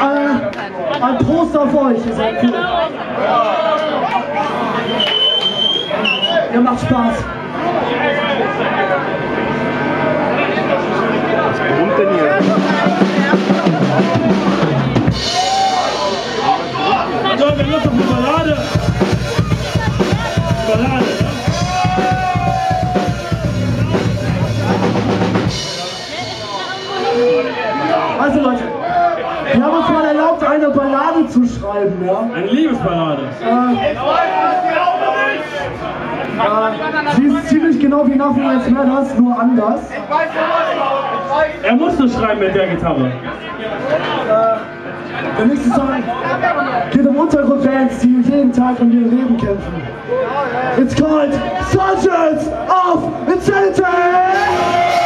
un, un tronc sans vol chez marche pas. Zu schreiben, ja. Eine Liebesballade. Äh, sie ist ziemlich genau wie Nothing Else Matters, nur anders. Er musste schreiben mit der Gitarre. Der nächste Song geht um Untergrundbands, die jeden Tag um ihr Leben kämpfen. It's called Soldiers of Insanity!